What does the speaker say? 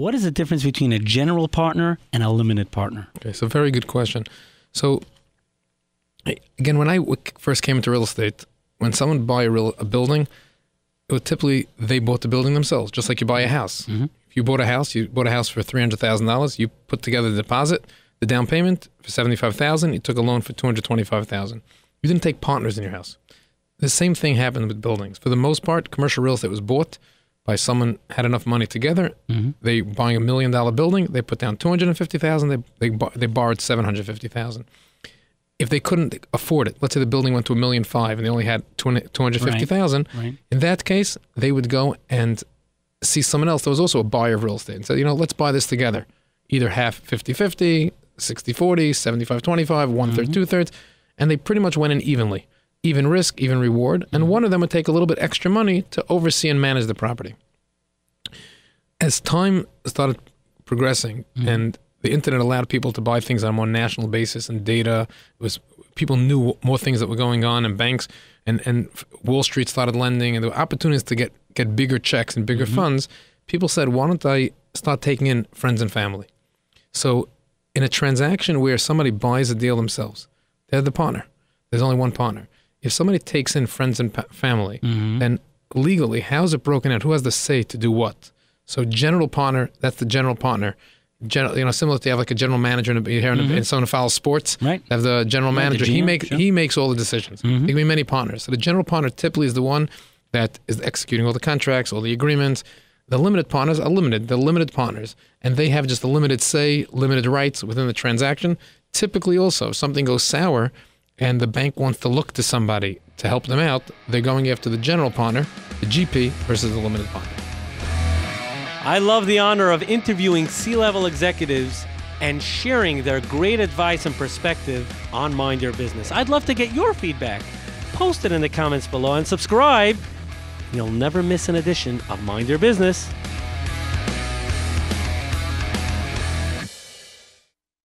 What is the difference between a general partner and a limited partner? Okay, so very good question. So, again, when I first came into real estate, when someone buy a, real, a building, it would typically they bought the building themselves, just like you buy a house. Mm-hmm. If you bought a house, you bought a house for three hundred thousand dollars. You put together the deposit, the down payment for seventy five thousand. You took a loan for two hundred twenty five thousand. You didn't take partners in your house. The same thing happened with buildings. For the most part, commercial real estate was bought by someone had enough money together. Mm-hmm. They buying a million dollar building. They put down two hundred and fifty thousand. They they they borrowed seven hundred fifty thousand. If they couldn't afford it, let's say the building went to a million five and they only had two hundred fifty thousand. Right. In that case, they would go and see someone else that was also a buyer of real estate and said, you know, let's buy this together. Either half 50 50, 60 40, 75 25, one third, mm-hmm. two thirds. And they pretty much went in evenly, even risk, even reward. And mm-hmm. one of them would take a little bit extra money to oversee and manage the property. As time started progressing mm-hmm. and the internet allowed people to buy things on a more national basis and data it was people knew more things that were going on and banks and, and Wall Street started lending and there were opportunities to get, get bigger checks and bigger mm-hmm. funds. People said, why don't I start taking in friends and family? So in a transaction where somebody buys a deal themselves, they're the partner. There's only one partner. If somebody takes in friends and family, mm-hmm. then legally, how is it broken out? Who has the say to do what? So general partner, that's the general partner. General, you know, similar to you have like a general manager in, a, here in, a, mm-hmm. in someone who follows sports. Right. Have the general the manager. he makes sure. he makes all the decisions. Mm-hmm. There can be many partners. So the general partner typically is the one that is executing all the contracts, all the agreements. The limited partners are limited. They're limited partners, and they have just a limited say, limited rights within the transaction. Typically, also, if something goes sour, and the bank wants to look to somebody to help them out, they're going after the general partner, the GP, versus the limited partner. I love the honor of interviewing C level executives and sharing their great advice and perspective on Mind Your Business. I'd love to get your feedback. Post it in the comments below and subscribe. You'll never miss an edition of Mind Your Business.